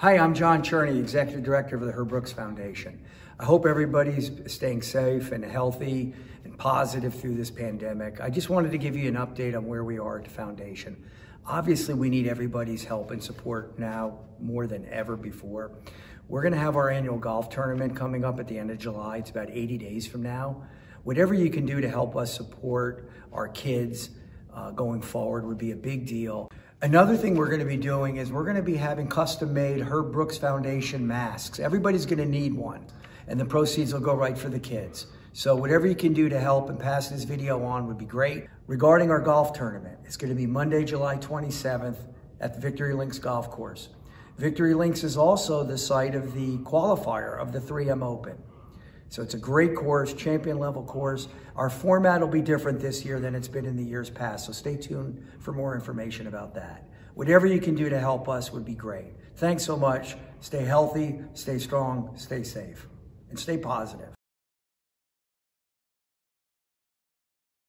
Hi, I'm Jon Cherney, Executive Director of the Herb Brooks Foundation. I hope everybody's staying safe and healthy and positive through this pandemic. I just wanted to give you an update on where we are at the foundation. Obviously, we need everybody's help and support now more than ever before. We're going to have our annual golf tournament coming up at the end of July. It's about 80 days from now. Whatever you can do to help us support our kids uh, going forward would be a big deal. Another thing we're going to be doing is we're going to be having custom made Herb Brooks Foundation masks. Everybody's going to need one, and the proceeds will go right for the kids. So whatever you can do to help and pass this video on would be great. Regarding our golf tournament, it's going to be Monday, July 27th at the Victory Links Golf Course. Victory Links is also the site of the qualifier of the 3M Open. So it's a great course, champion level course. Our format will be different this year than it's been in the years past, so stay tuned for more information about that. Whatever you can do to help us would be great. Thanks so much. Stay healthy, stay strong, stay safe, and stay positive.